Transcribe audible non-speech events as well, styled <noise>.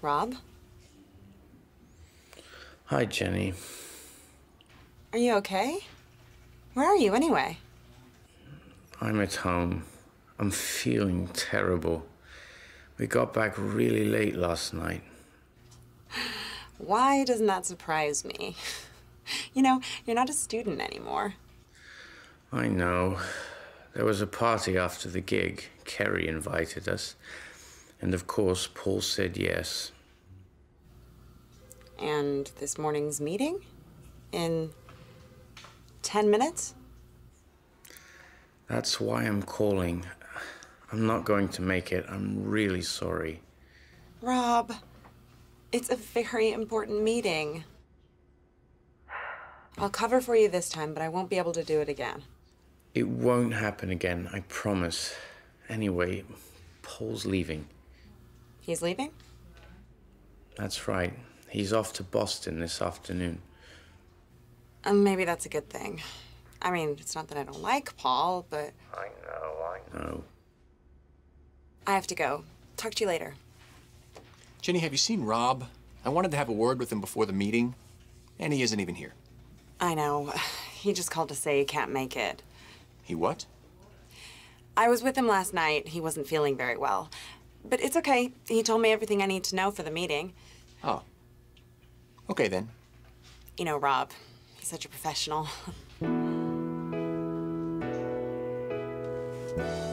Rob? Hi, Jenny. Are you okay? Where are you anyway? I'm at home. I'm feeling terrible. We got back really late last night. <sighs> Why doesn't that surprise me? <laughs> You know, you're not a student anymore. I know. There was a party after the gig. Kerry invited us. And of course, Paul said yes. And this morning's meeting? In 10 minutes? That's why I'm calling. I'm not going to make it. I'm really sorry. Rob, it's a very important meeting. I'll cover for you this time, but I won't be able to do it again. It won't happen again, I promise. Anyway, Paul's leaving. He's leaving? That's right. He's off to Boston this afternoon. Um, maybe that's a good thing. I mean, it's not that I don't like Paul, but I know, I know. I have to go. Talk to you later. Jenny, have you seen Rob? I wanted to have a word with him before the meeting, and he isn't even here. I know. <sighs> He just called to say he can't make it. He what? I was with him last night. He wasn't feeling very well. But it's okay. He told me everything I need to know for the meeting. Oh. Okay, then. You know, Rob, he's such a professional. <laughs>